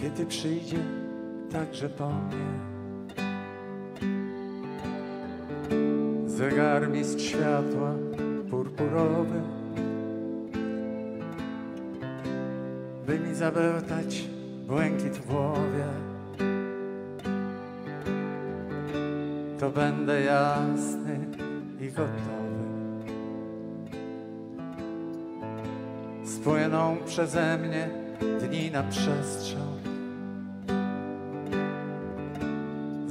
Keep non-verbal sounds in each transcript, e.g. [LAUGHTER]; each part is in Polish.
kiedy przyjdzie także po mnie. Zegarmistrz światła purpurowy, by mi zabełtać błękit w głowie. To będę jasny i gotowy. Spłyną przeze mnie dni na przestrzał.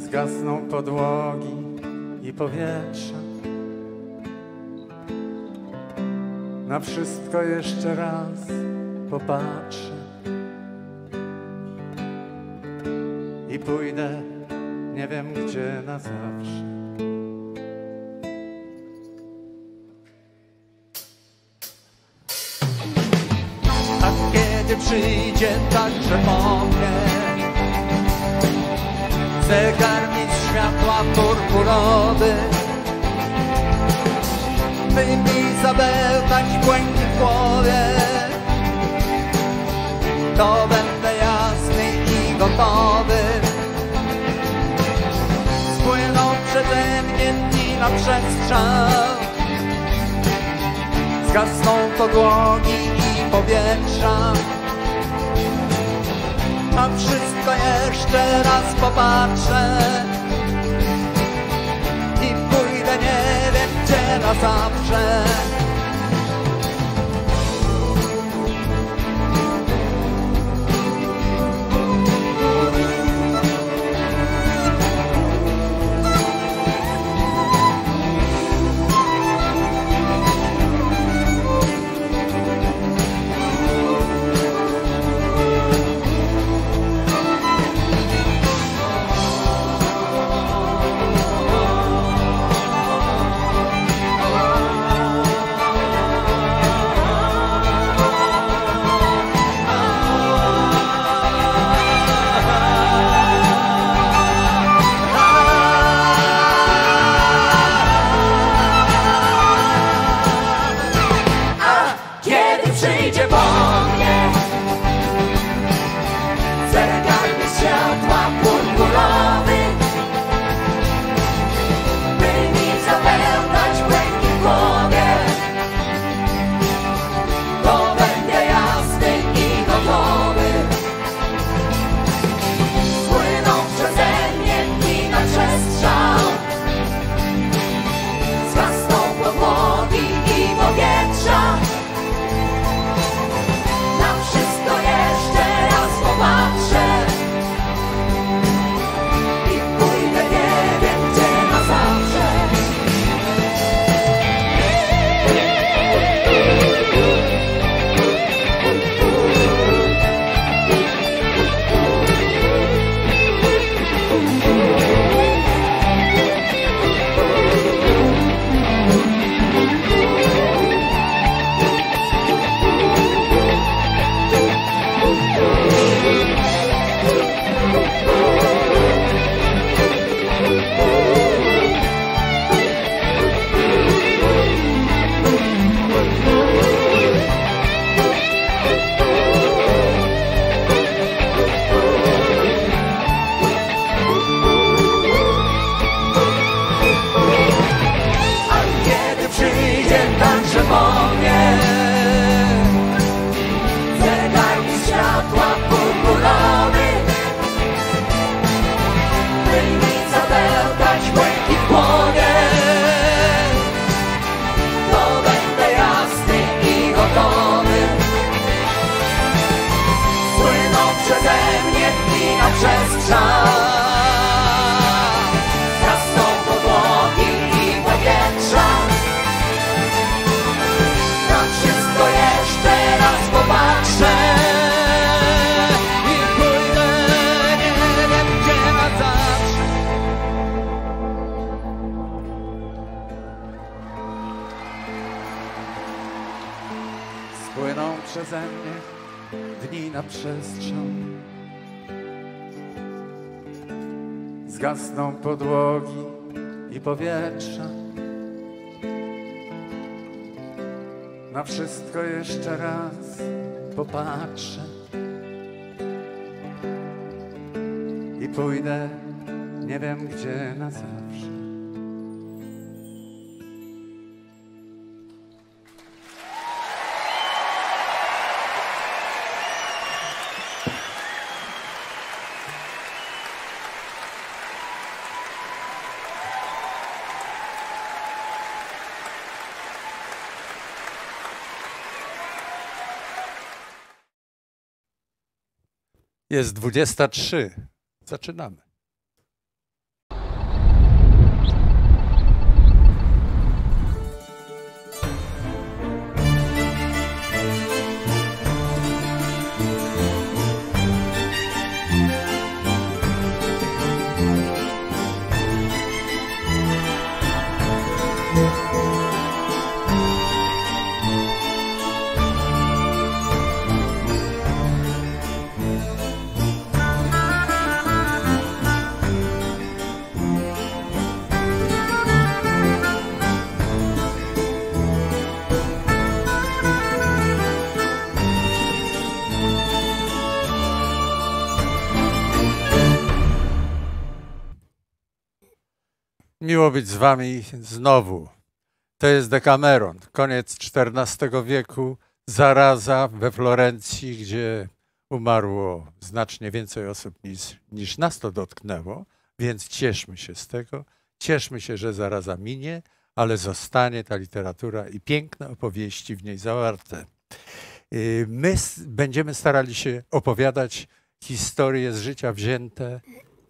Zgasną podłogi i powietrze. Na wszystko jeszcze raz popatrzę popatrzę i pójdę nie wiem gdzie na zawsze. Jest 23. Zaczynamy. Miło być z wami znowu. To jest Decameron, koniec XIV wieku, zaraza we Florencji, gdzie umarło znacznie więcej osób niż, niż nas to dotknęło, więc cieszmy się z tego. Cieszmy się, że zaraza minie, ale zostanie ta literatura i piękne opowieści w niej zawarte. Y, my będziemy starali się opowiadać historie z życia wzięte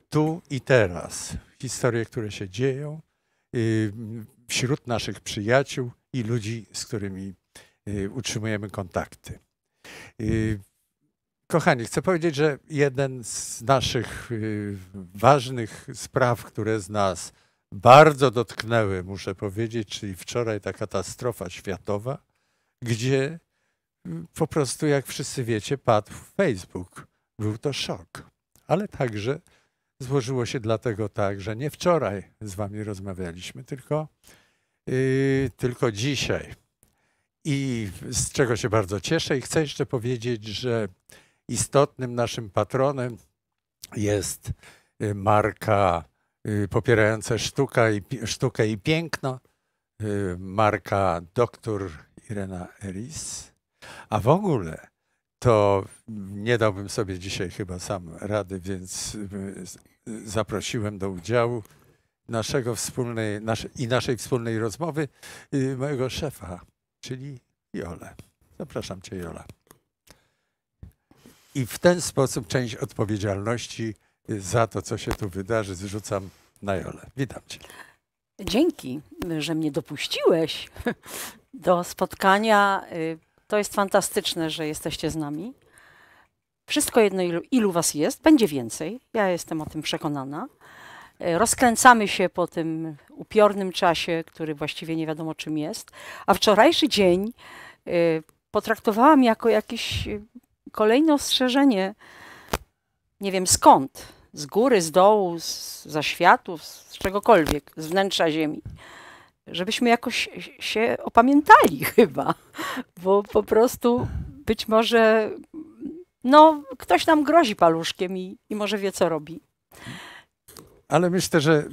tu i teraz. Historie, które się dzieją y, wśród naszych przyjaciół i ludzi, z którymi y, utrzymujemy kontakty. Kochani, chcę powiedzieć, że jeden z naszych ważnych spraw, które z nas bardzo dotknęły, muszę powiedzieć, czyli wczoraj ta katastrofa światowa, gdzie po prostu, jak wszyscy wiecie, padł Facebook. Był to szok. Ale także złożyło się dlatego tak, że nie wczoraj z wami rozmawialiśmy, tylko, yy, tylko dzisiaj. I z czego się bardzo cieszę i chcę jeszcze powiedzieć, że istotnym naszym patronem jest y, marka y, popierająca sztuka i, sztukę i piękno, y, marka dr Irena Eris. A w ogóle to nie dałbym sobie dzisiaj chyba sam rady, więc zaprosiłem do udziału naszego wspólnej, nasze, i naszej wspólnej rozmowy mojego szefa, czyli Jolę. Zapraszam Cię, Jola i w ten sposób część odpowiedzialności za to, co się tu wydarzy, zrzucam na Jolę. Witam Cię. Dzięki, że mnie dopuściłeś [LAUGHS] do spotkania. To jest fantastyczne, że jesteście z nami. Wszystko jedno, ilu, ilu was jest, będzie więcej. Ja jestem o tym przekonana. Rozkręcamy się po tym upiornym czasie, który właściwie nie wiadomo czym jest. A wczorajszy dzień y, potraktowałam jako jakiś kolejne ostrzeżenie, nie wiem skąd, z góry, z dołu, z zaświatów, z czegokolwiek, z wnętrza Ziemi, żebyśmy jakoś się opamiętali [LAUGHS] chyba, bo po prostu być może no, ktoś nam grozi paluszkiem i, i może wie, co robi. Ale myślę, że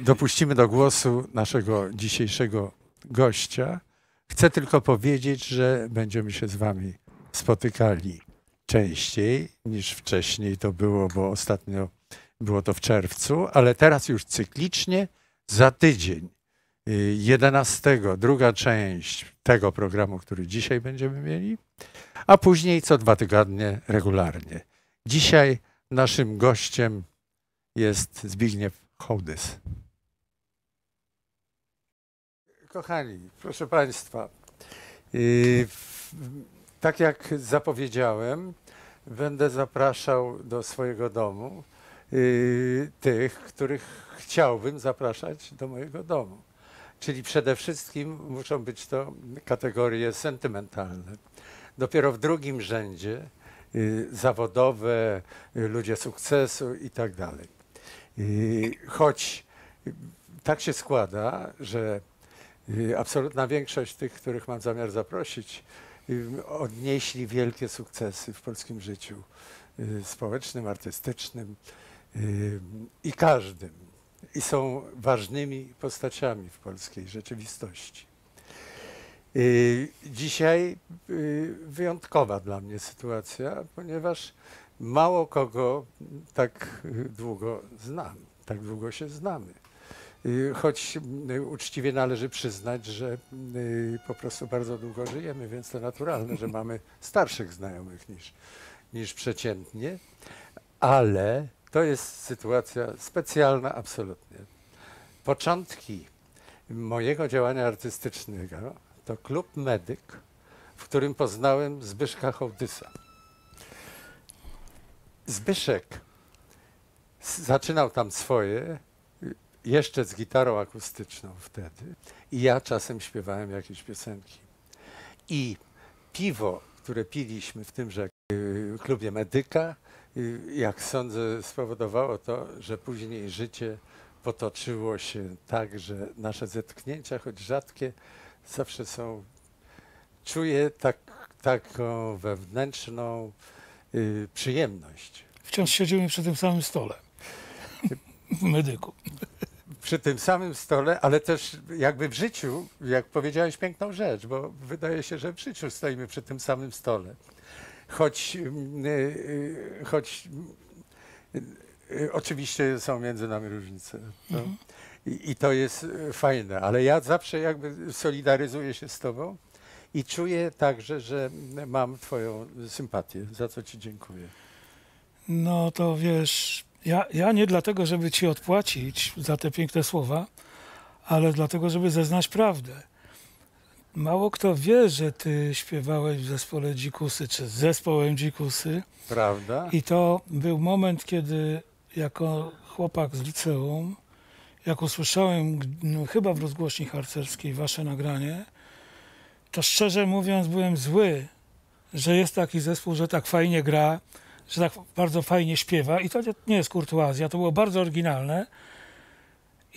dopuścimy do głosu naszego dzisiejszego gościa. Chcę tylko powiedzieć, że będziemy się z Wami spotykali częściej niż wcześniej to było, bo ostatnio było to w czerwcu, ale teraz już cyklicznie za tydzień. 11, y, druga część tego programu, który dzisiaj będziemy mieli, a później co dwa tygodnie regularnie. Dzisiaj naszym gościem jest Zbigniew Hołdys. Kochani, proszę Państwa, yy, tak jak zapowiedziałem, będę zapraszał do swojego domu tych, których chciałbym zapraszać do mojego domu. Czyli przede wszystkim muszą być to kategorie sentymentalne. Dopiero w drugim rzędzie yy, zawodowe, yy, ludzie sukcesu i tak dalej. Y, choć tak się składa, że y, absolutna większość tych, których mam zamiar zaprosić, odnieśli wielkie sukcesy w polskim życiu. y, społecznym, artystycznym y, i każdym. I są ważnymi postaciami w polskiej rzeczywistości. Y, Dzisiaj y, wyjątkowa dla mnie sytuacja, ponieważ mało kogo tak y, długo znam, tak długo się znamy. Y, Choć y, uczciwie należy przyznać, że y, po prostu bardzo długo żyjemy, więc to naturalne, że [LAUGHS] mamy starszych znajomych niż, niż przeciętnie, ale to jest sytuacja specjalna absolutnie. Początki mojego działania artystycznego to klub Medyk, w którym poznałem Zbyszka Hołdysa. Zbyszek zaczynał tam swoje, jeszcze z gitarą akustyczną wtedy i ja czasem śpiewałem jakieś piosenki. I piwo, które piliśmy w tymże y, klubie Medyka, jak sądzę, spowodowało to, że później życie potoczyło się tak, że nasze zetknięcia, choć rzadkie, zawsze są. Czuję tak, taką wewnętrzną y, przyjemność. Wciąż siedzimy przy tym samym stole. W medyku. Przy tym samym stole, ale też jakby w życiu, jak powiedziałeś piękną rzecz, bo wydaje się, że w życiu stoimy przy tym samym stole. Choć, mm, y, y, choć y, oczywiście są między nami różnice. To, i, I to jest fajne, ale ja zawsze jakby solidaryzuję się z Tobą i czuję także, że mam Twoją sympatię, za co Ci dziękuję. No to wiesz, ja, ja nie dlatego, żeby ci odpłacić za te piękne słowa, ale dlatego, żeby zeznać prawdę. Mało kto wie, że ty śpiewałeś w zespole Dzikusy, czy z zespołem Dzikusy. Prawda? I to był moment, kiedy jako chłopak z liceum, jak usłyszałem no, chyba w rozgłośni harcerskiej wasze nagranie, to szczerze mówiąc byłem zły, że jest taki zespół, że tak fajnie gra, że tak bardzo fajnie śpiewa i to nie jest kurtuazja, to było bardzo oryginalne.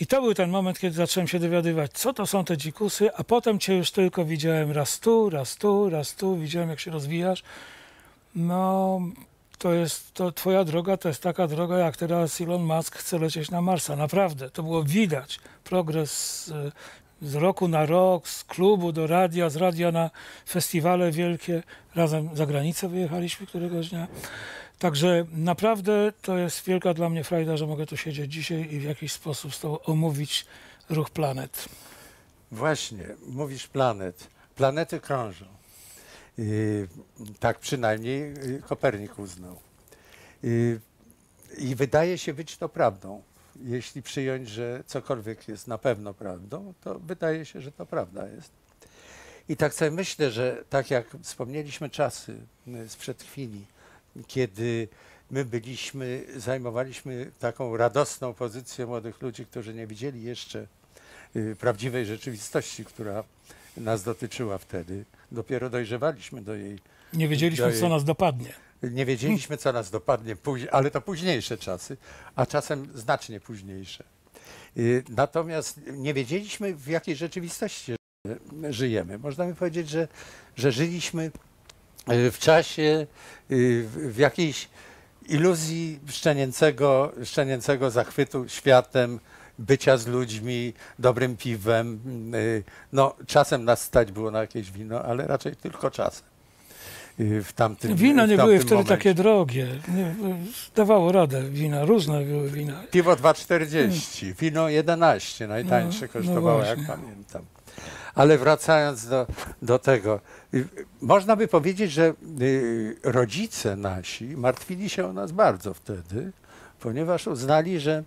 I to był ten moment, kiedy zacząłem się dowiadywać, co to są te dzikusy, a potem cię już tylko widziałem raz tu, raz tu, raz tu, widziałem jak się rozwijasz. No, to jest, to twoja droga to jest taka droga, jak teraz Elon Musk chce lecieć na Marsa. Naprawdę, to było widać. Progres z, z roku na rok, z klubu do radia, z radia na festiwale wielkie. Razem za granicę wyjechaliśmy któregoś dnia. Także naprawdę to jest wielka dla mnie frajda, że mogę tu siedzieć dzisiaj i w jakiś sposób z tobą omówić ruch planet. Właśnie, mówisz planet. Planety krążą. Tak przynajmniej yy, Kopernik uznał. I wydaje się być to prawdą. Jeśli przyjąć, że cokolwiek jest na pewno prawdą, to wydaje się, że to prawda jest. I tak sobie myślę, że tak jak wspomnieliśmy czasy yy, sprzed chwili, kiedy my byliśmy, zajmowaliśmy taką radosną pozycję młodych ludzi, którzy nie widzieli jeszcze y, prawdziwej rzeczywistości, która nas dotyczyła wtedy. Dopiero dojrzewaliśmy do jej. Nie wiedzieliśmy, Daje- co nas dopadnie. Nie wiedzieliśmy, [LAUGHS] co nas dopadnie, ale to późniejsze czasy, a czasem znacznie późniejsze. Y, Natomiast nie wiedzieliśmy, w jakiej rzeczywistości żyjemy. Można by powiedzieć, że, że żyliśmy w czasie, y, w w jakiejś iluzji szczenięcego, szczenięcego zachwytu światem, bycia z ludźmi, dobrym piwem. y, No, czasem nas stać było na jakieś wino, ale raczej tylko czasem. W tamtym, Wina w nie były tamtym wtedy momencie. takie drogie. Nie, dawało radę wina, różne były wina. Piwo 2,40, wino 11, najtańsze No, no kosztowało, jak właśnie. pamiętam. Ale wracając do, do tego, y, można by powiedzieć, że y, rodzice nasi martwili się o nas bardzo wtedy, ponieważ uznali, że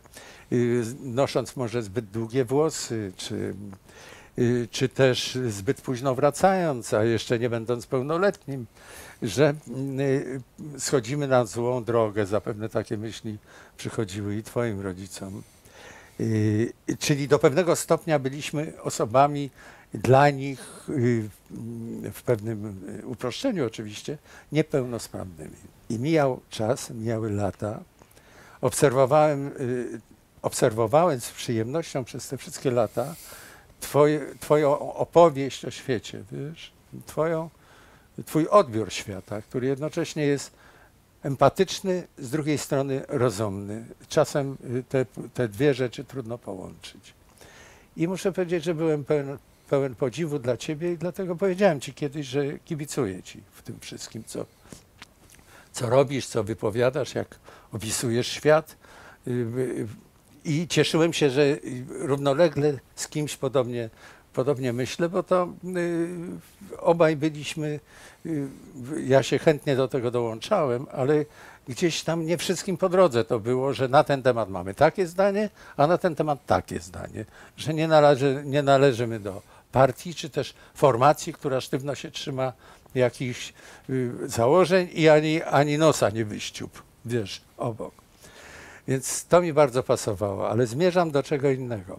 y, nosząc może zbyt długie włosy, czy, czy też zbyt późno wracając, a jeszcze nie będąc pełnoletnim, że schodzimy na złą drogę. Zapewne takie myśli przychodziły i Twoim rodzicom. Y, Czyli do pewnego stopnia byliśmy osobami dla nich, y, w pewnym y, uproszczeniu oczywiście, niepełnosprawnymi. I mijał czas, mijały lata. Obserwowałem, obserwowałem z przyjemnością przez te wszystkie lata twoje, Twoją opowieść o świecie, wiesz? Twoją, twój odbiór świata, który jednocześnie jest empatyczny, z drugiej strony rozumny. Czasem y, te, te dwie rzeczy trudno połączyć. I muszę powiedzieć, że byłem pełen, pełen podziwu dla ciebie i dlatego powiedziałem ci kiedyś, że kibicuję ci w tym wszystkim, co, co robisz, co wypowiadasz, jak opisujesz świat. Y, y, I cieszyłem się, że równolegle z kimś podobnie, podobnie myślę, bo to y, obaj byliśmy, y, ja się chętnie do tego dołączałem, ale gdzieś tam nie wszystkim po drodze to było, że na ten temat mamy takie zdanie, a na ten temat takie zdanie, że nie, należy, nie należymy do partii czy też formacji, która sztywno się trzyma jakichś y, założeń i ani, ani nosa nie wyściup, wiesz, obok. Więc to mi bardzo pasowało, ale zmierzam do czego innego.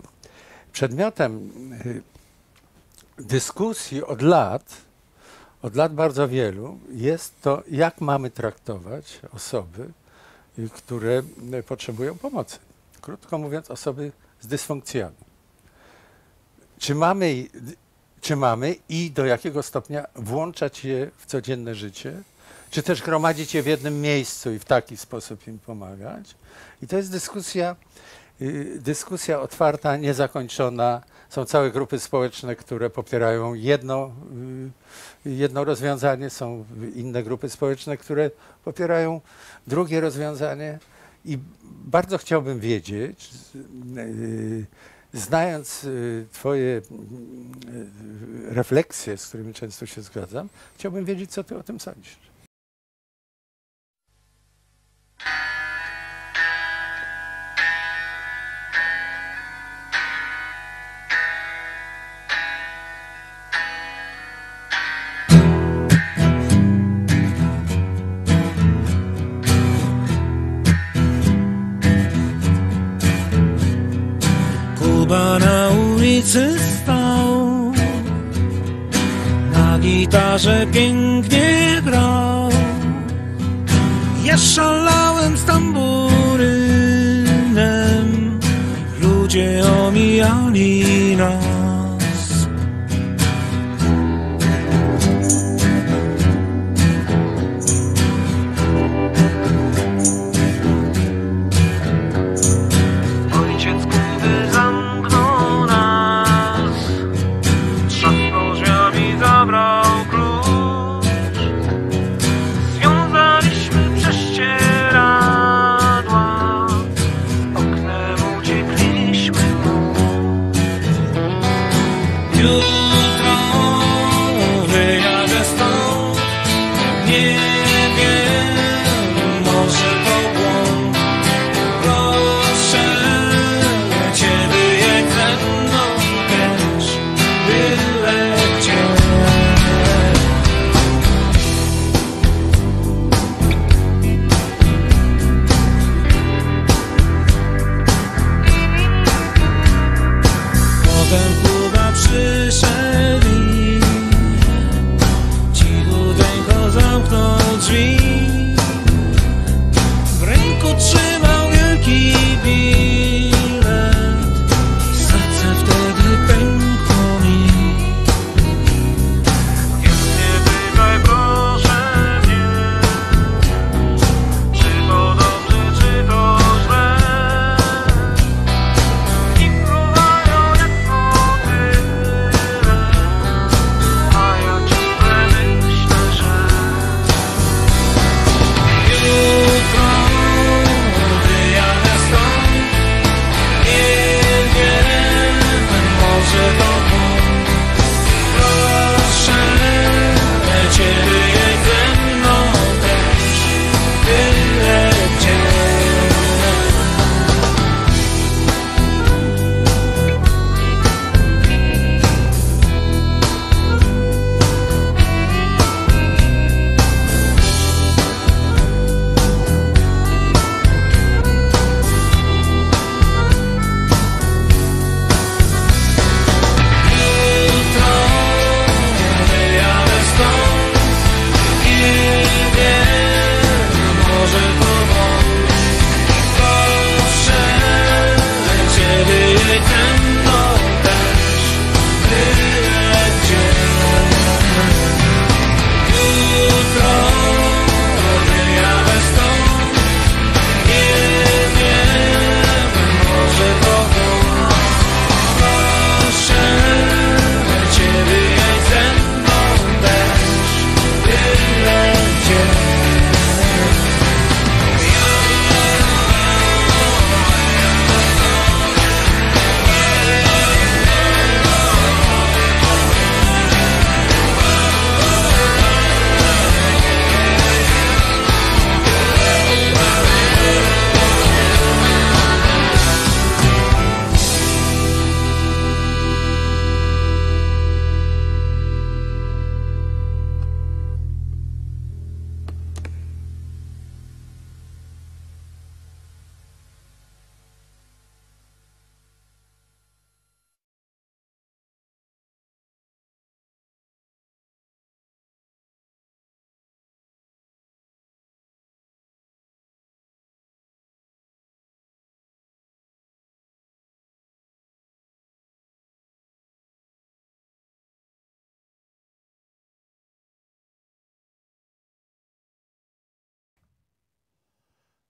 Przedmiotem y, dyskusji od lat, od lat bardzo wielu, jest to, jak mamy traktować osoby, które potrzebują pomocy. Krótko mówiąc, osoby z dysfunkcjami. Czy mamy, czy mamy i do jakiego stopnia włączać je w codzienne życie, czy też gromadzić je w jednym miejscu i w taki sposób im pomagać. I to jest dyskusja, y, dyskusja otwarta, niezakończona. Są całe grupy społeczne, które popierają jedno, y, jedno rozwiązanie, są inne grupy społeczne, które popierają drugie rozwiązanie. I bardzo chciałbym wiedzieć, y, znając Twoje refleksje, z którymi często się zgadzam, chciałbym wiedzieć, co Ty o tym sądzisz. Ulicy stał. Na gitarze pięknie grał. Ja szalałem z tamburynem. Ludzie omijali nas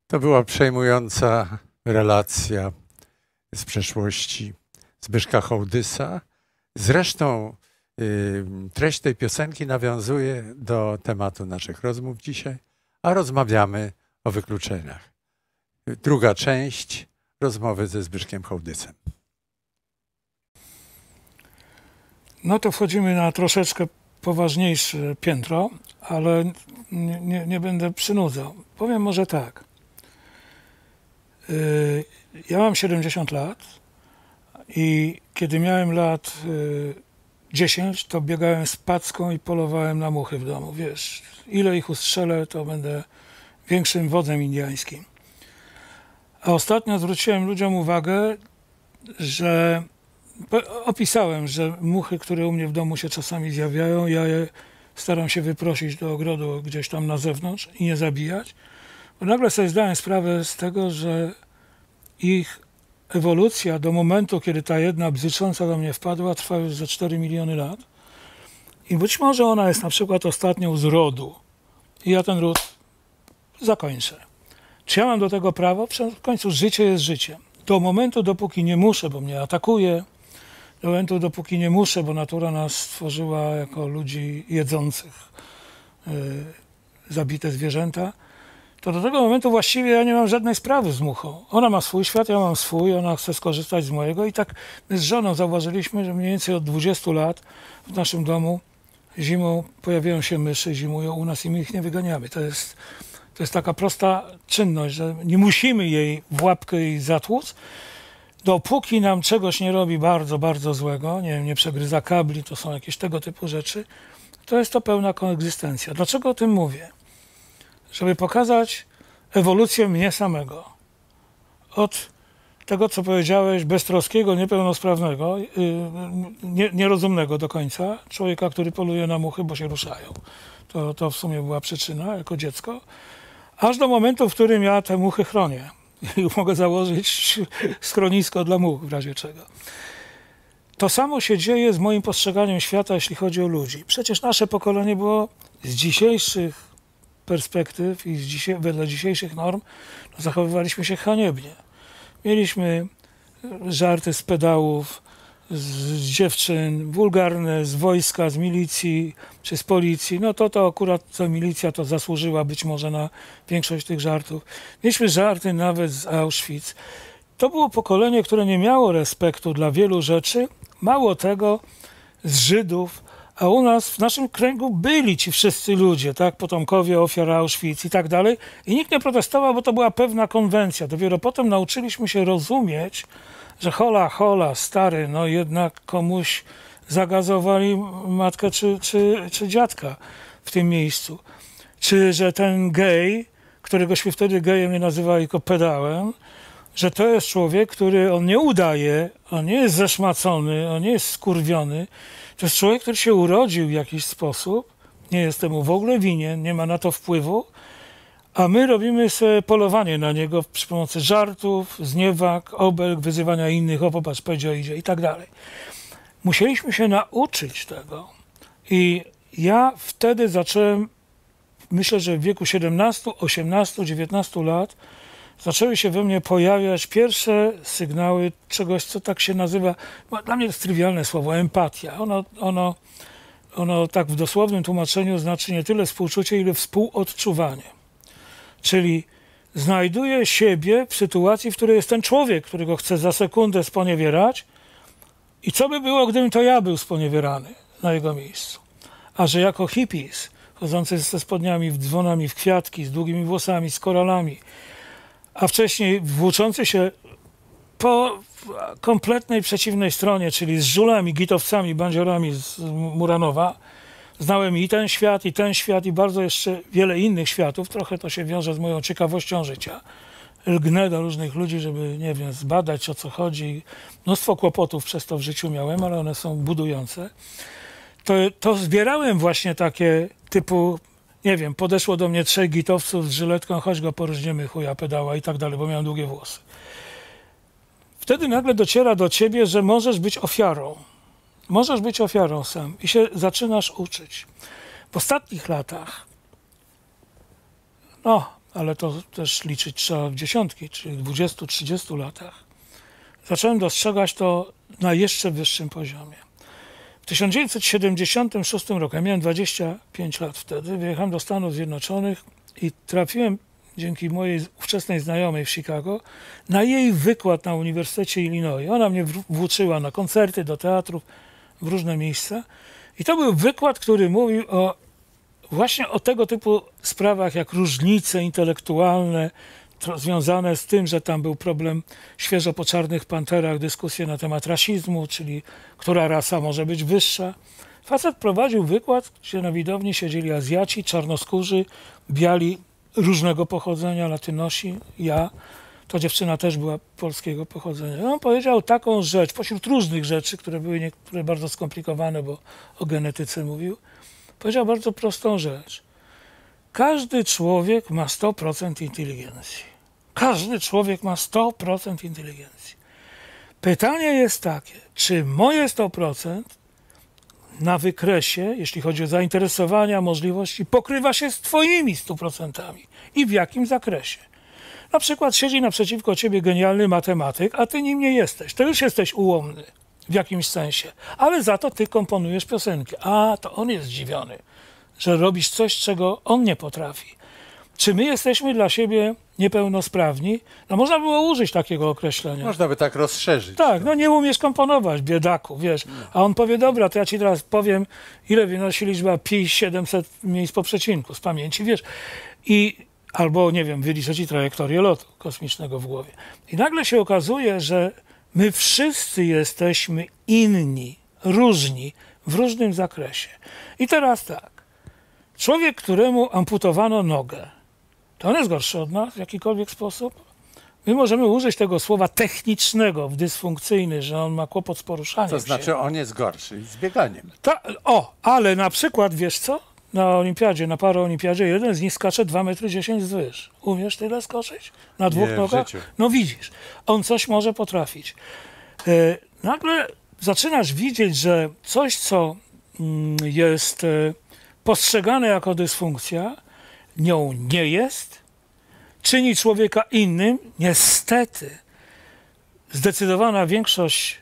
To była przejmująca relacja z przeszłości Zbyszka Hołdysa. Zresztą y, treść tej piosenki nawiązuje do tematu naszych rozmów dzisiaj, a rozmawiamy o wykluczeniach. Druga część rozmowy ze Zbyszkiem Hołdysem. No to wchodzimy na troszeczkę poważniejsze piętro, ale nie, nie, nie będę przynudzał. Powiem może tak. Yy, Ja mam 70 lat i kiedy miałem lat yy, 10, to biegałem z packą i polowałem na muchy w domu. Wiesz, ile ich ustrzelę, to będę większym wodzem indiańskim. A ostatnio zwróciłem ludziom uwagę, że opisałem, że muchy, które u mnie w domu się czasami zjawiają, ja je staram się wyprosić do ogrodu gdzieś tam na zewnątrz i nie zabijać. Nagle sobie zdałem sprawę z tego, że ich ewolucja do momentu, kiedy ta jedna bzycząca do mnie wpadła, trwa już ze 4 miliony lat. I być może ona jest na przykład ostatnią z rodu. I ja ten ród zakończę. Czy ja mam do tego prawo? W końcu życie jest życiem. Do momentu, dopóki nie muszę, bo mnie atakuje, do momentu, dopóki nie muszę, bo natura nas stworzyła jako ludzi jedzących y, zabite zwierzęta, to do tego momentu właściwie ja nie mam żadnej sprawy z muchą. Ona ma swój świat, ja mam swój, ona chce skorzystać z mojego i tak my z żoną zauważyliśmy, że mniej więcej od 20 lat w naszym domu zimą pojawiają się myszy, zimują u nas i my ich nie wyganiamy. To jest, to jest taka prosta czynność, że nie musimy jej w łapkę i zatłuc, dopóki nam czegoś nie robi bardzo, bardzo złego, nie wiem, nie przegryza kabli, to są jakieś tego typu rzeczy, to jest to pełna koegzystencja. Dlaczego o tym mówię? Żeby pokazać ewolucję mnie samego. Od tego, co powiedziałeś, beztroskiego, niepełnosprawnego, nie, nierozumnego do końca, człowieka, który poluje na muchy, bo się ruszają. To, to w sumie była przyczyna jako dziecko. Aż do momentu, w którym ja te muchy chronię. [LAUGHS] I mogę założyć schronisko dla much w razie czego. To samo się dzieje z moim postrzeganiem świata, jeśli chodzi o ludzi. Przecież nasze pokolenie było z dzisiejszych perspektyw i z wedle dzisiejszych norm no, zachowywaliśmy się haniebnie. Mieliśmy żarty z pedałów, z, dziewczyn, wulgarne z wojska, z milicji czy z policji. No to to akurat ta milicja to zasłużyła być może na większość tych żartów. Mieliśmy żarty nawet z Auschwitz. To było pokolenie, które nie miało respektu dla wielu rzeczy. Mało tego, z Żydów, a u nas w naszym kręgu byli ci wszyscy ludzie, tak, potomkowie ofiar Auschwitz i tak dalej. I nikt nie protestował, bo to była pewna konwencja. Dopiero potem nauczyliśmy się rozumieć, że hola, hola, stary, no jednak komuś zagazowali matkę czy, czy, czy dziadka w tym miejscu. Czy że ten gej, któregośmy wtedy gejem nie nazywali, tylko pedałem, że to jest człowiek, który on nie udaje, on nie jest zeszmacony, on nie jest skurwiony. To jest człowiek, który się urodził w jakiś sposób, nie jest temu w ogóle winien, nie ma na to wpływu, a my robimy sobie polowanie na niego przy pomocy żartów, zniewag, obelg, wyzywania innych, o popatrz, powiedział idzie i tak dalej. Musieliśmy się nauczyć tego. I ja wtedy zacząłem, myślę, że w wieku 17, 18, 19 lat, zaczęły się we mnie pojawiać pierwsze sygnały czegoś, co tak się nazywa, dla mnie to jest trywialne słowo, empatia. Ono, ono, ono tak w dosłownym tłumaczeniu znaczy nie tyle współczucie, ile współodczuwanie. Czyli znajduję siebie w sytuacji, w której jest ten człowiek, którego chcę za sekundę sponiewierać i co by było, gdybym to ja był sponiewierany na jego miejscu. A że jako hippies, chodzący ze spodniami, w dzwonami, w kwiatki, z długimi włosami, z koralami, a wcześniej włóczący się po kompletnej przeciwnej stronie, czyli z żulami, gitowcami, bandziorami z Muranowa, znałem i ten świat, i ten świat, i bardzo jeszcze wiele innych światów. Trochę to się wiąże z moją ciekawością życia. Lgnę do różnych ludzi, żeby, nie wiem, zbadać o co chodzi. Mnóstwo kłopotów przez to w życiu miałem, ale one są budujące. To, to zbierałem właśnie takie typu nie wiem, podeszło do mnie trzech gitowców z żyletką, chodź go poróżniemy, chuja pedała i tak dalej, bo miałem długie włosy. Wtedy nagle dociera do ciebie, że możesz być ofiarą. Możesz być ofiarą sam i się zaczynasz uczyć. W ostatnich latach, no, ale to też liczyć trzeba w dziesiątki, czyli 20-30 latach, zacząłem dostrzegać to na jeszcze wyższym poziomie. W 1976 roku, ja miałem 25 lat wtedy, wyjechałem do Stanów Zjednoczonych i trafiłem dzięki mojej ówczesnej znajomej w Chicago na jej wykład na Uniwersytecie Illinois. Ona mnie włóczyła na koncerty, do teatrów, w różne miejsca. I to był wykład, który mówił o właśnie o tego typu sprawach jak różnice intelektualne tro- związane z tym, że tam był problem świeżo po czarnych panterach, dyskusje na temat rasizmu, czyli która rasa może być wyższa. Facet prowadził wykład, gdzie na widowni siedzieli Azjaci, czarnoskórzy, biali różnego pochodzenia, latynosi, ja. To dziewczyna też była polskiego pochodzenia. I on powiedział taką rzecz, pośród różnych rzeczy, które były niektóre bardzo skomplikowane, bo o genetyce mówił, powiedział bardzo prostą rzecz. Każdy człowiek ma 100% inteligencji. Każdy człowiek ma 100% inteligencji. Pytanie jest takie, czy moje 100% na wykresie, jeśli chodzi o zainteresowania, możliwości, pokrywa się z Twoimi 100% i w jakim zakresie? Na przykład siedzi naprzeciwko Ciebie genialny matematyk, a Ty nim nie jesteś. To już jesteś ułomny w jakimś sensie, ale za to Ty komponujesz piosenki. A, to on jest zdziwiony, że robisz coś, czego on nie potrafi. Czy my jesteśmy dla siebie niepełnosprawni? No można było użyć takiego określenia. Można by tak rozszerzyć. Tak, no nie umiesz komponować, biedaku, wiesz. A on powie, dobra, to ja ci teraz powiem, ile wynosi liczba pi 700 miejsc po przecinku z pamięci, wiesz. I albo, nie wiem, wyliczę ci trajektorię lotu kosmicznego w głowie. I nagle się okazuje, że my wszyscy jesteśmy inni, różni w różnym zakresie. I teraz tak. Człowiek, któremu amputowano nogę, to on jest gorszy od nas w jakikolwiek sposób? My możemy użyć tego słowa technicznego w dysfunkcyjny, że on ma kłopot z poruszaniem To się. znaczy on jest gorszy z bieganiem. Ta, o, ale na przykład, wiesz co? Na olimpiadzie, na paraolimpiadzie jeden z nich skacze 2 metry 10 wzwyż. Umiesz tyle skoczyć? Na dwóch Nie, nogach? No widzisz, on coś może potrafić. E, nagle zaczynasz widzieć, że coś, co mm, jest e, postrzegane jako dysfunkcja, nią nie jest, czyni człowieka innym. Niestety, zdecydowana większość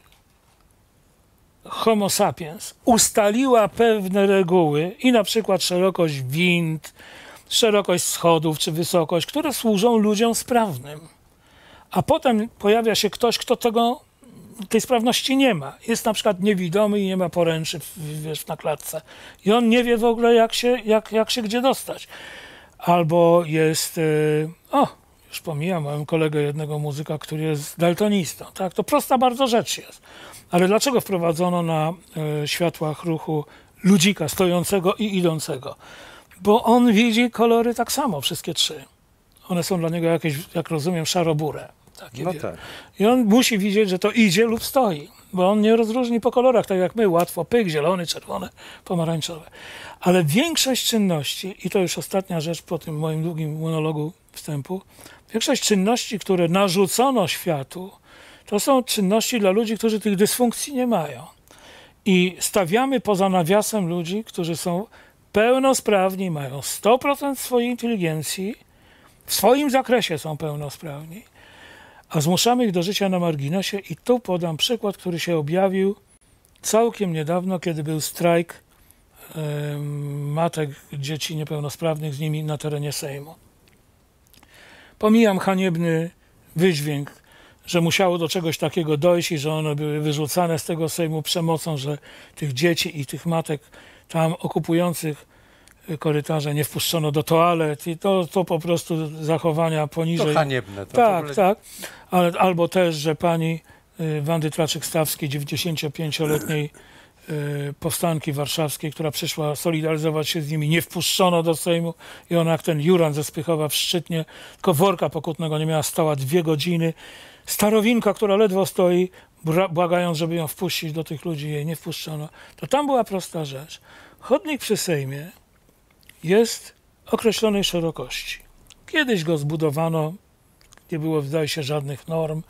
Homo sapiens ustaliła pewne reguły i na przykład szerokość wind, szerokość schodów czy wysokość, które służą ludziom sprawnym. A potem pojawia się ktoś, kto tego, tej sprawności nie ma. Jest na przykład niewidomy i nie ma poręczy w- wiesz, na klatce. I on nie wie w ogóle, jak się, jak, jak się gdzie dostać. Albo jest, y, o, już pomijam, mam kolegę jednego muzyka, który jest daltonistą. Tak? To prosta bardzo rzecz jest. Ale dlaczego wprowadzono na e, światłach ruchu ludzika stojącego i idącego? Bo on widzi kolory tak samo, wszystkie trzy. One są dla niego jakieś, jak rozumiem, szarobure. Takie No tak. I on musi widzieć, że to idzie lub stoi, bo on nie rozróżni po kolorach, tak jak my, łatwo pyk, zielony, czerwony, pomarańczowy. Ale większość czynności, i to już ostatnia rzecz po tym moim długim monologu wstępu, większość czynności, które narzucono światu, to są czynności dla ludzi, którzy tych dysfunkcji nie mają. I stawiamy poza nawiasem ludzi, którzy są pełnosprawni, mają 100% swojej inteligencji, w swoim zakresie są pełnosprawni, a zmuszamy ich do życia na marginesie. I tu podam przykład, który się objawił całkiem niedawno, kiedy był strajk matek dzieci niepełnosprawnych z nimi na terenie Sejmu. Pomijam haniebny wydźwięk, że musiało do czegoś takiego dojść i że one były wyrzucane z tego Sejmu przemocą, że tych dzieci i tych matek tam okupujących korytarze nie wpuszczono do toalet i to, to po prostu zachowania poniżej. To haniebne. To Tak, ogóle... tak. Ale, albo też, że pani y, Wandy Traczyk-Stawskiej, 95-letniej y, powstanki warszawskiej, która przyszła solidaryzować się z nimi, nie wpuszczono do Sejmu i ona jak ten Juran ze Spychowa w Szczytnie, tylko worka pokutnego nie miała, stała dwie godziny. Starowinka, która ledwo stoi, błagając, żeby ją wpuścić do tych ludzi, jej nie wpuszczono. To tam była prosta rzecz. Chodnik przy Sejmie jest określonej szerokości. Kiedyś go zbudowano nie było, wydaje się, żadnych norm.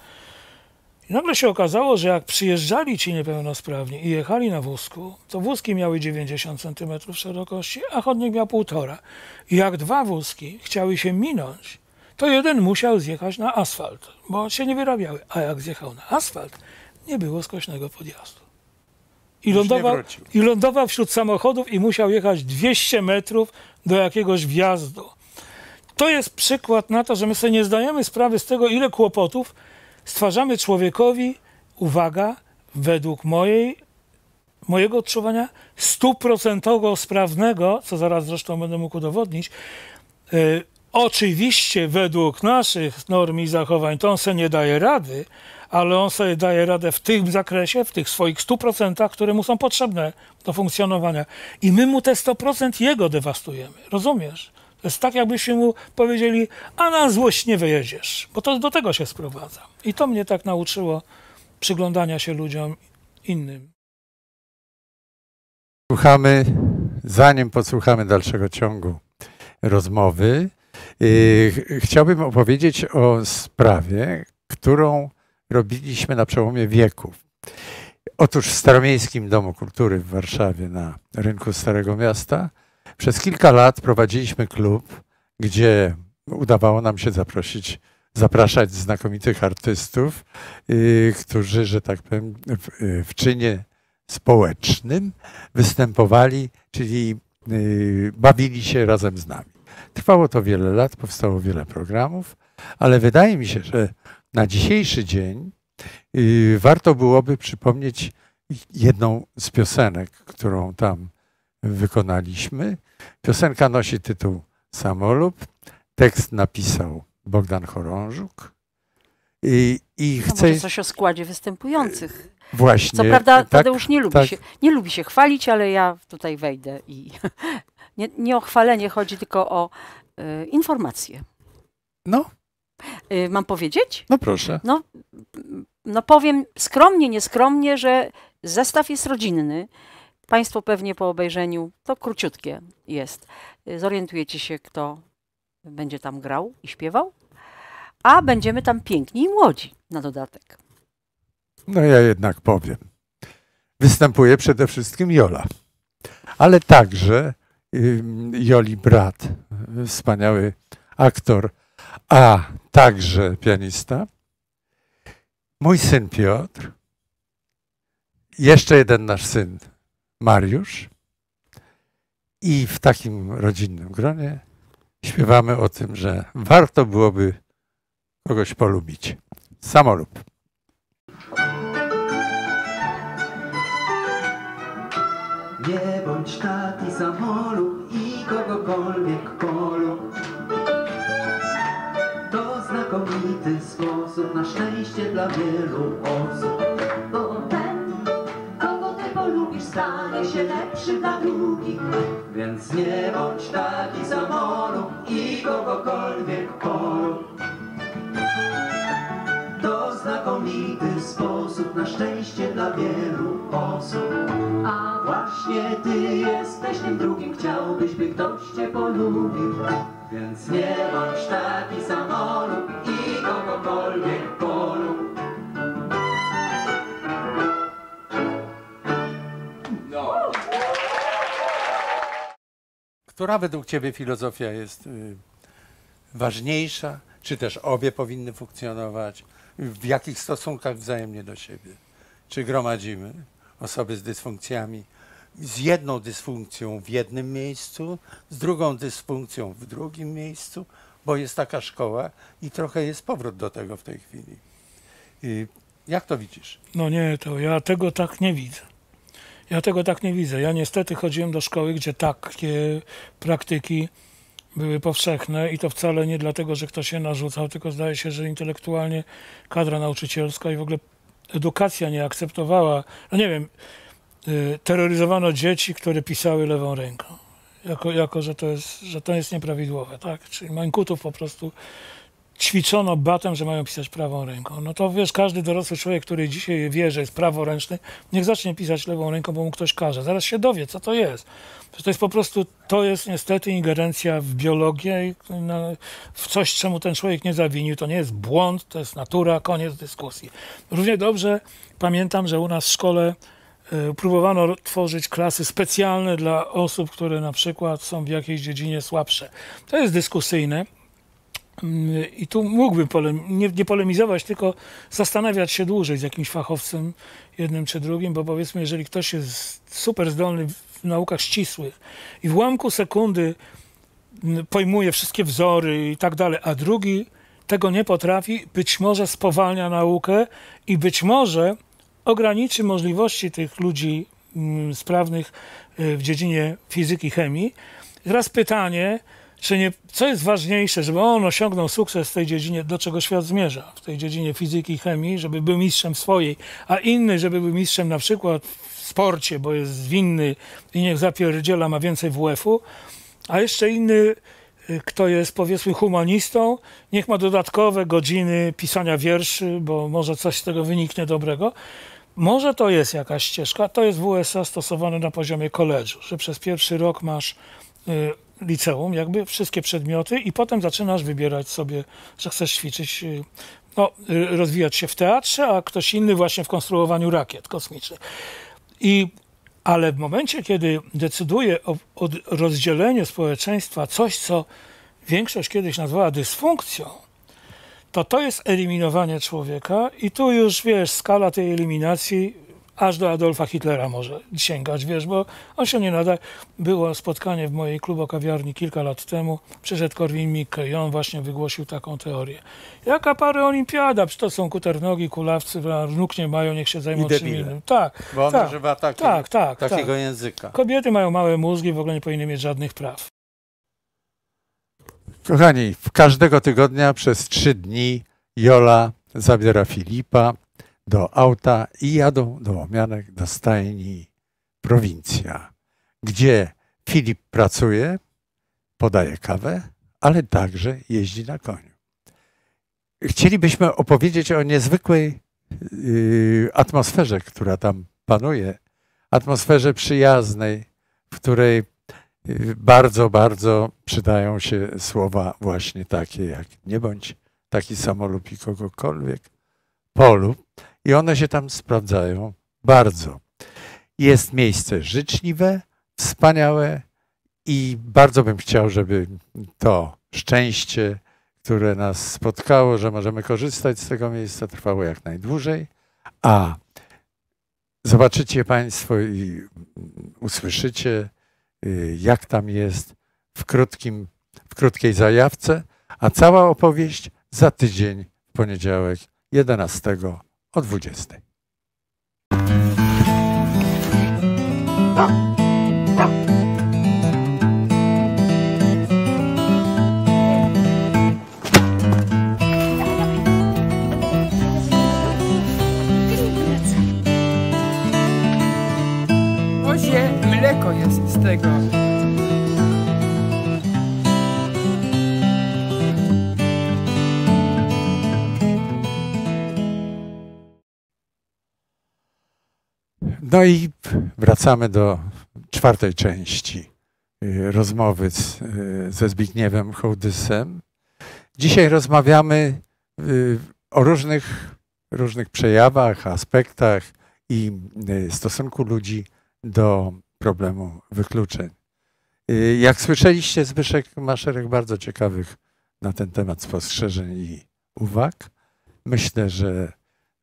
I nagle się okazało, że jak przyjeżdżali ci niepełnosprawni i jechali na wózku, to wózki miały 90 cm szerokości, a chodnik miał półtora. I jak dwa wózki chciały się minąć, to jeden musiał zjechać na asfalt, bo się nie wyrabiały. A jak zjechał na asfalt, nie było skośnego podjazdu. I lądował. I lądował wśród samochodów i musiał jechać 200 metrów do jakiegoś wjazdu. To jest przykład na to, że my sobie nie zdajemy sprawy z tego, ile kłopotów stwarzamy człowiekowi, uwaga, według mojej, mojego odczuwania, stuprocentowo sprawnego, co zaraz zresztą będę mógł udowodnić, y, oczywiście według naszych norm i zachowań to on sobie nie daje rady, ale on sobie daje radę w tym zakresie, w tych swoich 100%, które mu są potrzebne do funkcjonowania. I my mu te 100% jego dewastujemy. Rozumiesz? To jest tak, jakbyśmy mu powiedzieli, a na złość nie wyjedziesz, bo to do tego się sprowadza. I to mnie tak nauczyło przyglądania się ludziom innym. Słuchamy, zanim podsłuchamy dalszego ciągu rozmowy, yy, ch- chciałbym opowiedzieć o sprawie, którą robiliśmy na przełomie wieków. Otóż w Staromiejskim Domu Kultury w Warszawie na rynku Starego Miasta przez kilka lat prowadziliśmy klub, gdzie udawało nam się zaprosić, zapraszać znakomitych artystów, yy, którzy, że tak powiem, w, yy, w czynie społecznym występowali, czyli yy, bawili się razem z nami. Trwało to wiele lat, powstało wiele programów, ale wydaje mi się, że na dzisiejszy dzień yy, warto byłoby przypomnieć jedną z piosenek, którą tam wykonaliśmy. Piosenka nosi tytuł Samolub. Tekst napisał Bogdan Chorążuk. I, i No chcę może coś o składzie występujących. właśnie. Co prawda tak, Tadeusz nie lubi, tak. się, nie lubi się chwalić, ale ja tutaj wejdę i [LAUGHS] nie, nie o chwalenie chodzi, tylko o y, informacje. No, Y, mam powiedzieć? no proszę. No powiem skromnie, nieskromnie, że zestaw jest rodzinny. Państwo pewnie po obejrzeniu, to króciutkie jest. Y, Zorientujecie się, kto będzie tam grał i śpiewał. A będziemy tam piękni i młodzi na dodatek. No ja jednak powiem. Występuje przede wszystkim Jola, ale także Joli brat, y, wspaniały aktor, a także pianista, mój syn Piotr, jeszcze jeden nasz syn Mariusz i w takim rodzinnym gronie śpiewamy o tym, że warto byłoby kogoś polubić. Samolub. Nie bądź taki samolub i kogokolwiek polub. Na szczęście dla wielu osób. Bo ten, kogo ty polubisz, stanie się lepszy dla drugich. Więc nie bądź taki samolub i kogokolwiek polub. To znakomity sposób na szczęście dla wielu osób. A Właśnie ty jesteś tym drugim, chciałbyś, by ktoś cię polubił. Więc nie bądź taki samolub i kogokolwiek polub. Która według Ciebie filozofia jest y, ważniejsza? Czy też obie powinny funkcjonować? W jakich stosunkach wzajemnie do siebie? Czy gromadzimy osoby z dysfunkcjami, z jedną dysfunkcją w jednym miejscu, z drugą dysfunkcją w drugim miejscu? Bo jest taka szkoła i trochę jest powrót do tego w tej chwili. Y, jak to widzisz? No nie, to ja tego tak nie widzę. Ja tego tak nie widzę. Ja niestety chodziłem do szkoły, gdzie takie praktyki były powszechne i to wcale nie dlatego, że ktoś się narzucał, tylko zdaje się, że intelektualnie kadra nauczycielska i w ogóle edukacja nie akceptowała, no nie wiem, terroryzowano dzieci, które pisały lewą ręką. Jako, jako że, to jest, że to jest nieprawidłowe, tak? Czyli Mańkutów po prostu ćwiczono batem, że mają pisać prawą ręką. No to wiesz, każdy dorosły człowiek, który dzisiaj wie, że jest praworęczny, niech zacznie pisać lewą ręką, bo mu ktoś każe. Zaraz się dowie, co to jest. To jest po prostu, to jest niestety ingerencja w biologię na, w coś, czemu ten człowiek nie zawinił. To nie jest błąd, to jest natura, koniec dyskusji. Równie dobrze pamiętam, że u nas w szkole y, próbowano tworzyć klasy specjalne dla osób, które na przykład są w jakiejś dziedzinie słabsze. To jest dyskusyjne. Mm, I tu mógłbym polem, nie, nie polemizować, tylko zastanawiać się dłużej z jakimś fachowcem, jednym czy drugim, bo powiedzmy, jeżeli ktoś jest super zdolny w naukach ścisłych i w ułamku sekundy mm, pojmuje wszystkie wzory i tak dalej, a drugi tego nie potrafi, być może spowalnia naukę i być może ograniczy możliwości tych ludzi mm, sprawnych y, w dziedzinie fizyki, chemii. Teraz pytanie, czy nie, co jest ważniejsze, żeby on osiągnął sukces w tej dziedzinie, do czego świat zmierza, w tej dziedzinie fizyki chemii, żeby był mistrzem swojej, a inny, żeby był mistrzem na przykład w sporcie, bo jest zwinny i niech zapierdziela, ma więcej WF-u, a jeszcze inny, y, kto jest powiedzmy humanistą, niech ma dodatkowe godziny pisania wierszy, bo może coś z tego wyniknie dobrego. Może to jest jakaś ścieżka, to jest w USA stosowane na poziomie koledżu, że przez pierwszy rok masz y, liceum, jakby wszystkie przedmioty i potem zaczynasz wybierać sobie, że chcesz ćwiczyć, y, no, y, rozwijać się w teatrze, a ktoś inny właśnie w konstruowaniu rakiet kosmicznych. I, ale w momencie, kiedy decyduje o, o rozdzieleniu społeczeństwa, coś, co większość kiedyś nazwała dysfunkcją, to to jest eliminowanie człowieka i tu już, wiesz, skala tej eliminacji aż do Adolfa Hitlera może sięgać, wiesz, bo on się nie nada. Było spotkanie w mojej klubokawiarni kilka lat temu, przyszedł Korwin-Mikke i on właśnie wygłosił taką teorię. Jaka paraolimpiada? Przecież to są kuternogi, kulawcy, nóg nie mają, niech się zajmą czym innym. Tak, Bo on tak, używa taki, tak, tak, takiego tak. języka. Kobiety mają małe mózgi, w ogóle nie powinny mieć żadnych praw. Kochani, każdego tygodnia przez trzy dni Jola zabiera Filipa do auta i jadą do Łomianek, do stajni prowincja, gdzie Filip pracuje, podaje kawę, ale także jeździ na koniu. Chcielibyśmy opowiedzieć o niezwykłej yy, atmosferze, która tam panuje, atmosferze przyjaznej, w której bardzo, bardzo przydają się słowa właśnie takie jak nie bądź taki samolub i kogokolwiek, polub. I one się tam sprawdzają bardzo. Jest miejsce życzliwe, wspaniałe i bardzo bym chciał, żeby to szczęście, które nas spotkało, że możemy korzystać z tego miejsca, trwało jak najdłużej. A zobaczycie Państwo i usłyszycie, y, jak tam jest w, krótkim, w krótkiej zajawce, a cała opowieść za tydzień, w poniedziałek 11 o 20. Mleko jest z tego. No i wracamy do czwartej części y, rozmowy z, y, ze Zbigniewem Hołdysem. Dzisiaj rozmawiamy y, o różnych, różnych przejawach, aspektach i stosunku ludzi do problemu wykluczeń. Jak słyszeliście, Zbyszek ma szereg bardzo ciekawych na ten temat spostrzeżeń i uwag. Myślę, że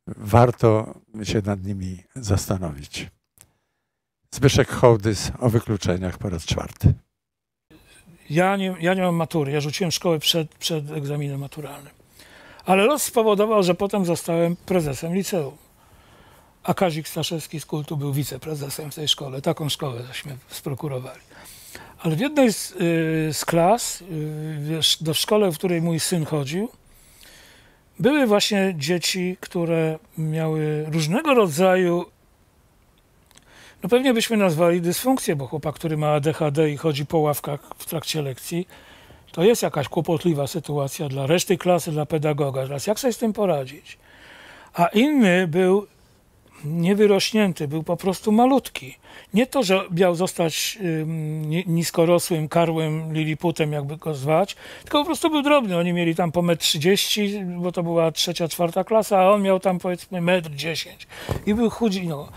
warto się nad nimi zastanowić. Zbyszek Hołdys o wykluczeniach po raz czwarty. Ja nie, ja nie mam matury, ja rzuciłem szkołę przed, przed egzaminem maturalnym. Ale los spowodował, że potem zostałem prezesem liceum. A Kazik Staszewski z kultu był wiceprezesem w tej szkole. Taką szkołę żeśmy sprokurowali. Ale w jednej z, y, z klas, y, do szkoły, w której mój syn chodził, były właśnie dzieci, które miały różnego rodzaju, no pewnie byśmy nazwali dysfunkcję, bo chłopak, który ma ADHD i chodzi po ławkach w trakcie lekcji, to jest jakaś kłopotliwa sytuacja dla reszty klasy, dla pedagoga. Teraz jak sobie z tym poradzić? A inny był niewyrośnięty, był po prostu malutki. Nie to, że miał zostać ym, ni- niskorosłym, karłym liliputem, jakby go zwać, tylko po prostu był drobny. Oni mieli tam po metr 30, bo to była trzecia, czwarta klasa, a on miał tam powiedzmy metr 10 i był chudzi. No.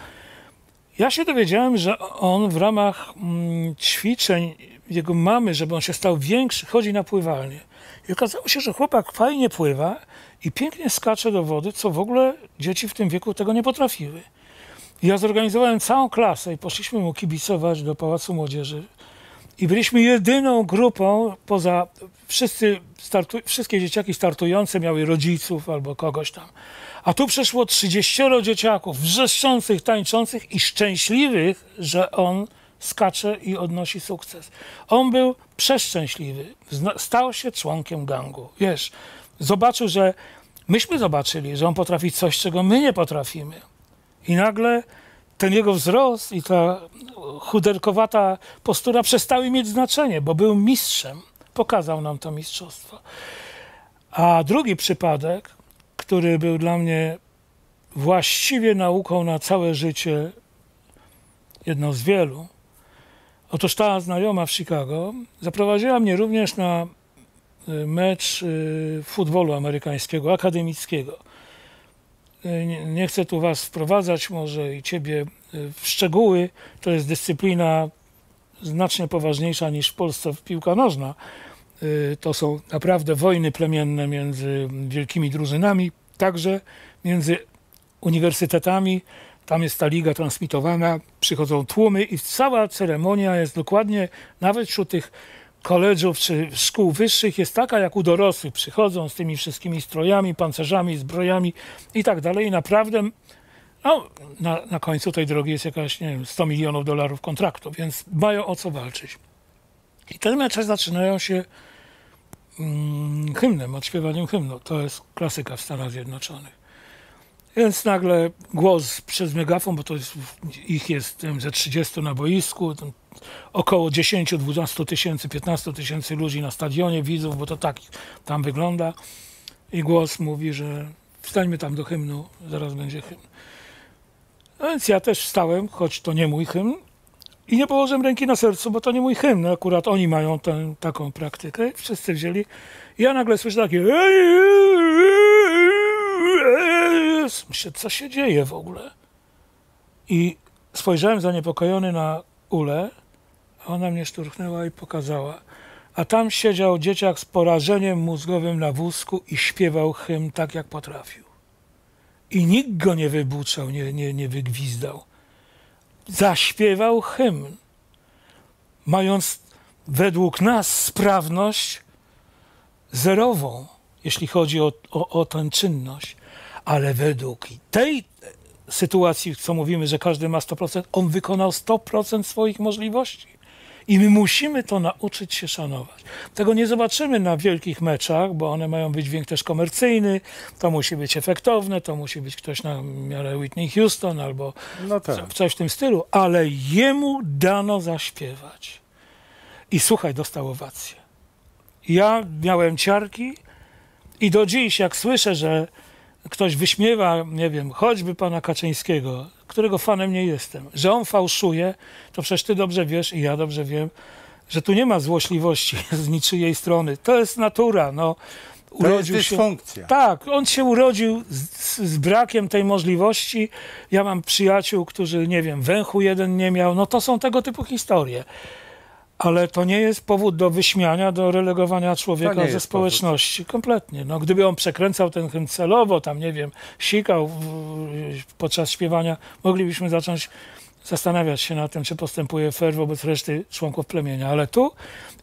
Ja się dowiedziałem, że on w ramach mm, ćwiczeń jego mamy, żeby on się stał większy, chodzi na pływalnię. I okazało się, że chłopak fajnie pływa i pięknie skacze do wody, co w ogóle dzieci w tym wieku tego nie potrafiły. Ja zorganizowałem całą klasę i poszliśmy mu kibicować do Pałacu Młodzieży. I byliśmy jedyną grupą, poza wszyscy startu, wszystkie dzieciaki startujące miały rodziców albo kogoś tam. A tu przeszło 30 dzieciaków, wrzeszczących, tańczących i szczęśliwych, że on skacze i odnosi sukces. On był przeszczęśliwy. Stał się członkiem gangu. Wiesz, zobaczył, że myśmy zobaczyli, że on potrafi coś, czego my nie potrafimy. I nagle ten jego wzrost i ta chuderkowata postura przestały mieć znaczenie, bo był mistrzem. Pokazał nam to mistrzostwo. A drugi przypadek, który był dla mnie właściwie nauką na całe życie, jedną z wielu. Otóż ta znajoma w Chicago zaprowadziła mnie również na mecz y, futbolu amerykańskiego, akademickiego. Y, Nie, chcę tu Was wprowadzać, może i Ciebie y, w szczegóły. To jest dyscyplina znacznie poważniejsza niż w Polsce piłka nożna. To są naprawdę wojny plemienne między wielkimi drużynami, także między uniwersytetami. Tam jest ta liga transmitowana, przychodzą tłumy i cała ceremonia jest dokładnie, nawet wśród tych koledżów czy szkół wyższych jest taka jak u dorosłych. Przychodzą z tymi wszystkimi strojami, pancerzami, zbrojami i tak dalej. I naprawdę no, na, na końcu tej drogi jest jakaś, nie wiem, 100 milionów dolarów kontraktu, więc mają o co walczyć. I te mecze zaczynają się mm, hymnem, odśpiewaniem hymnu. To jest klasyka w Stanach Zjednoczonych. Więc nagle głos przez megafon, bo to jest, ich jest wiem, ze 30 na boisku, około 10, 12 tysięcy, 15 tysięcy ludzi na stadionie, widzów, bo to tak tam wygląda. I głos mówi, że wstańmy tam do hymnu, zaraz będzie hymn. No więc ja też wstałem, choć to nie mój hymn, i nie położyłem ręki na sercu, bo to nie mój hymn. Akurat oni mają tę, taką praktykę. Wszyscy wzięli. I ja nagle słyszę takie. Myślę, co się dzieje w ogóle? I spojrzałem zaniepokojony na Ulę, ona mnie szturchnęła i pokazała. A tam siedział dzieciak z porażeniem mózgowym na wózku i śpiewał hymn tak, jak potrafił. I nikt go nie wybuczał, nie, nie, nie wygwizdał zaśpiewał hymn, mając według nas sprawność zerową, jeśli chodzi o, o, o tę czynność, ale według tej sytuacji, co mówimy, że każdy ma 100%, on wykonał 100% swoich możliwości. I my musimy to nauczyć się szanować. Tego nie zobaczymy na wielkich meczach, bo one mają być dźwięk też komercyjny, to musi być efektowne, to musi być ktoś na miarę Whitney Houston albo No tak. coś w tym stylu, ale jemu dano zaśpiewać. I słuchaj, dostał owację. Ja miałem ciarki i do dziś, jak słyszę, że ktoś wyśmiewa, nie wiem, choćby pana Kaczyńskiego, którego fanem nie jestem, że on fałszuje, to przecież ty dobrze wiesz i ja dobrze wiem, że tu nie ma złośliwości [LAUGHS] z niczyjej strony. To jest natura. No, To jest dysfunkcja. tak, on się urodził z, z brakiem tej możliwości. Ja mam przyjaciół, którzy, nie wiem, węchu jeden nie miał. No to są tego typu historie. Ale to nie jest powód do wyśmiania, do relegowania człowieka ze społeczności. Kompletnie. No, gdyby on przekręcał ten hymn celowo, tam, nie wiem, sikał w, podczas śpiewania, moglibyśmy zacząć zastanawiać się nad tym, czy postępuje fair wobec reszty członków plemienia. Ale tu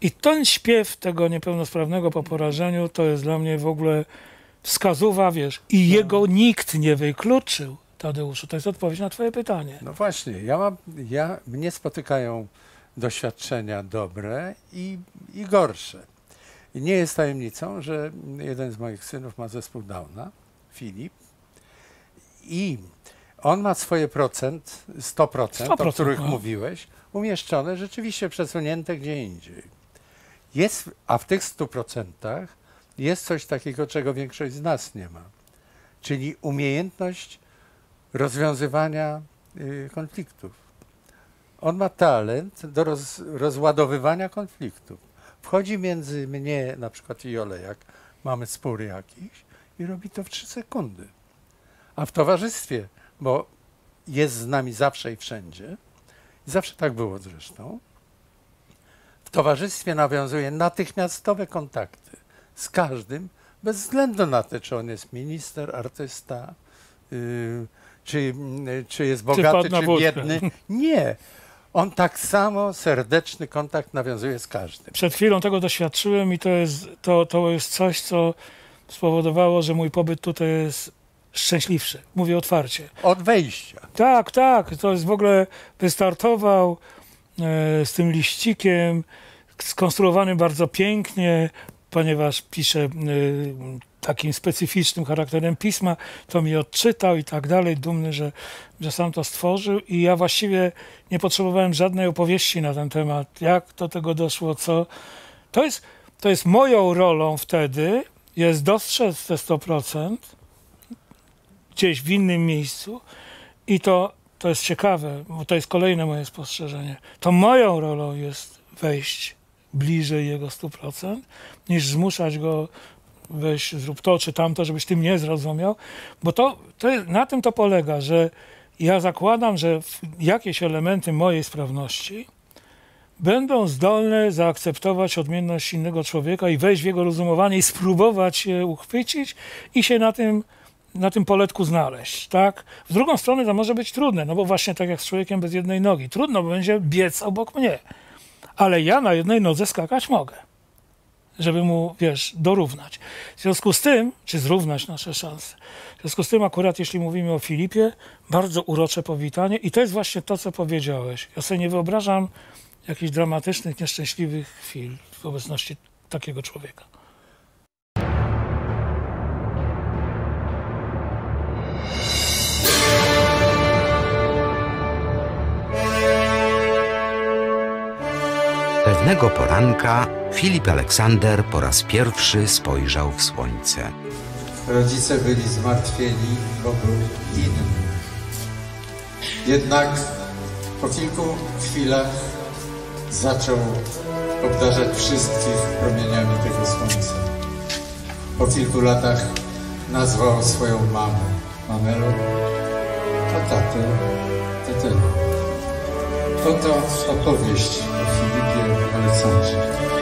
i ten śpiew tego niepełnosprawnego po porażeniu to jest dla mnie w ogóle wskazuwa, wiesz, i jego nikt nie wykluczył, Tadeuszu. To jest odpowiedź na twoje pytanie. No właśnie, ja mam, ja, mnie spotykają doświadczenia dobre i, i gorsze. I nie jest tajemnicą, że jeden z moich synów ma zespół Downa, Filip, i on ma swoje procent, 100%, o 100%, których no. mówiłeś, umieszczone rzeczywiście przesunięte gdzie indziej. Jest, a w tych 100% jest coś takiego, czego większość z nas nie ma, czyli umiejętność rozwiązywania y, konfliktów. On ma talent do roz, rozładowywania konfliktów. Wchodzi między mnie na przykład i Jolę, jak mamy spór jakiś i robi to w 3 sekundy. A w towarzystwie, bo jest z nami zawsze i wszędzie, zawsze tak było zresztą, w towarzystwie nawiązuje natychmiastowe kontakty z każdym, bez względu na to, czy on jest minister, artysta, yy, czy, czy jest bogaty, czy wódkę. biedny. Nie. On tak samo serdeczny kontakt nawiązuje z każdym. Przed chwilą tego doświadczyłem i to jest, to, to jest coś, co spowodowało, że mój pobyt tutaj jest szczęśliwszy. Mówię otwarcie. Od wejścia. Tak, tak. To jest w ogóle wystartował e, z tym liścikiem, skonstruowanym bardzo pięknie, ponieważ pisze e, takim specyficznym charakterem pisma, to mi odczytał i tak dalej, dumny, że, że sam to stworzył i ja właściwie nie potrzebowałem żadnej opowieści na ten temat, jak do tego doszło, co. To jest, to jest moją rolą wtedy, jest dostrzec te 100%, gdzieś w innym miejscu i to, to jest ciekawe, bo to jest kolejne moje spostrzeżenie. To moją rolą jest wejść bliżej jego 100%, niż zmuszać go weź, zrób to czy tamto, żebyś tym nie zrozumiał, bo to, to na tym to polega, że ja zakładam, że jakieś elementy mojej sprawności będą zdolne zaakceptować odmienność innego człowieka i wejść w jego rozumowanie i spróbować się uchwycić i się na tym, na tym poletku znaleźć, tak? W drugą stronę to może być trudne, no bo właśnie tak jak z człowiekiem bez jednej nogi. Trudno będzie biec obok mnie, ale ja na jednej nodze skakać mogę, żeby mu, wiesz, dorównać. W związku z tym, czy zrównać nasze szanse. W związku z tym akurat jeśli mówimy o Filipie, bardzo urocze powitanie i to jest właśnie to, co powiedziałeś. Ja sobie nie wyobrażam jakichś dramatycznych, nieszczęśliwych chwil w obecności takiego człowieka. Pewnego poranka Filip Aleksander po raz pierwszy spojrzał w słońce. Rodzice byli zmartwieni, bo był inny. Jednak po kilku chwilach zaczął obdarzać wszystkich promieniami tego słońca. Po kilku latach nazwał swoją mamę Mamelu, a tatę Tetelu. Oto opowieść o Filipie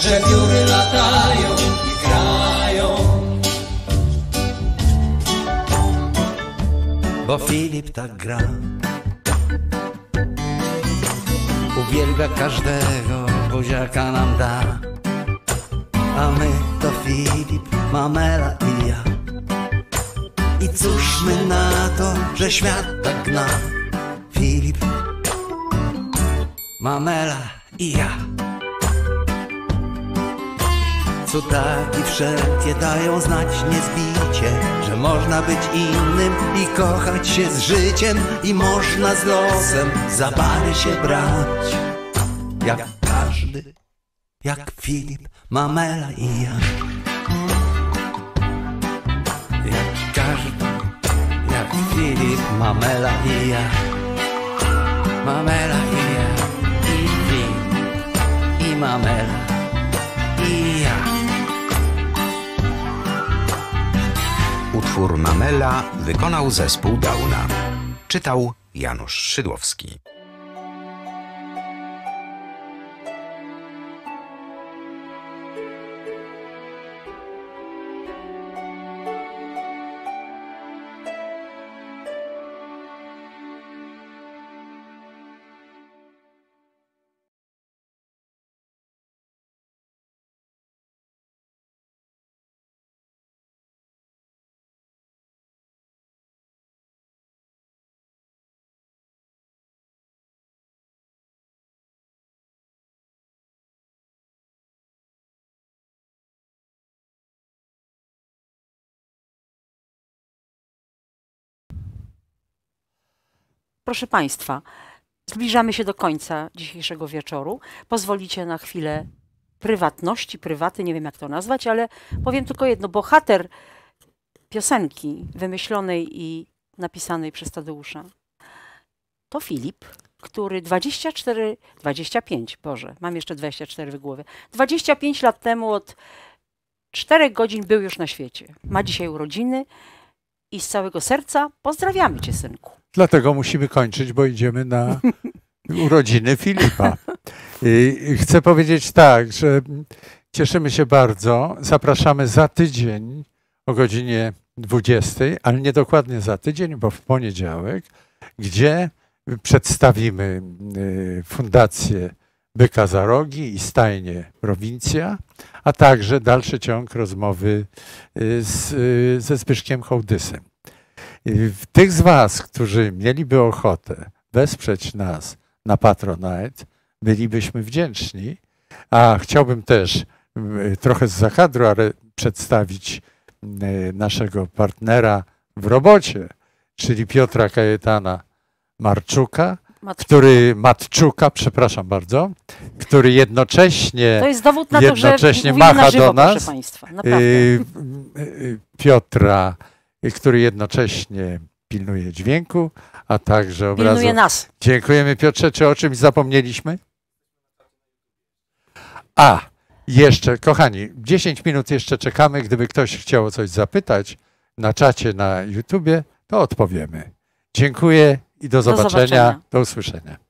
Że wióry latają i grają Bo Filip tak gra. Uwielbia każdego, buziaka nam da. A my to Filip, Mamela i ja. I cóż my na to, że świat tak gna. Filip, Mamela i ja. Cudaki wszelkie dają znać niezbicie, że można być innym i kochać się z życiem i można z losem za pary się brać. Jak każdy, jak Filip, Mamela i ja. Jak każdy, jak Filip, Mamela i ja. Mamela i ja. I Filip, i Mamela i Utwór Mamela wykonał zespół Dauna. Czytał Janusz Szydłowski. Proszę Państwa, zbliżamy się do końca dzisiejszego wieczoru. Pozwolicie na chwilę prywatności, prywaty, nie wiem jak to nazwać, ale powiem tylko jedno. Bohater piosenki wymyślonej i napisanej przez Tadeusza to Filip, który 24, 25, Boże, mam jeszcze 24 w głowie, 25 lat temu od 4 godzin był już na świecie. Ma dzisiaj urodziny i z całego serca pozdrawiamy Cię, synku. Dlatego musimy kończyć, bo idziemy na [LAUGHS] urodziny Filipa. I chcę powiedzieć tak, że cieszymy się bardzo. Zapraszamy za tydzień o godzinie 20, ale nie dokładnie za tydzień, bo w poniedziałek, gdzie przedstawimy y, Fundację Byka za Rogi i Stajnie Prowincja, a także dalszy ciąg rozmowy y, z, y, ze Zbyszkiem Hołdysem. Y, Tych z Was, którzy mieliby ochotę wesprzeć nas na Patronite, bylibyśmy wdzięczni. A chciałbym też y, trochę z zakadru, ale przedstawić y, naszego partnera w robocie, czyli Piotra Kajetana Marczuka, Matko. który Matczuka, przepraszam bardzo, który jednocześnie To jest dowód na to, że jednocześnie mówimy na macha żywo, do nas. Państwa. Naprawdę. Y, y, Piotra, y, który jednocześnie pilnuje dźwięku, a także obrazu. Pilnuje nas. Dziękujemy Piotrze. Czy o czymś zapomnieliśmy? A, jeszcze, kochani, 10 minut jeszcze czekamy. Gdyby ktoś chciał o coś zapytać na czacie na YouTubie, to odpowiemy. Dziękuję i do zobaczenia. zobaczenia. Do usłyszenia.